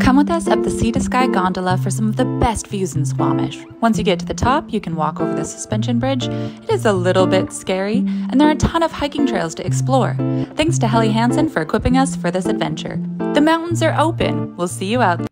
Come with us up the Sea to Sky gondola for some of the best views in Squamish. Once you get to the top, you can walk over the suspension bridge. It is a little bit scary, and there are a ton of hiking trails to explore. Thanks to Helly Hansen for equipping us for this adventure. The mountains are open. We'll see you out there.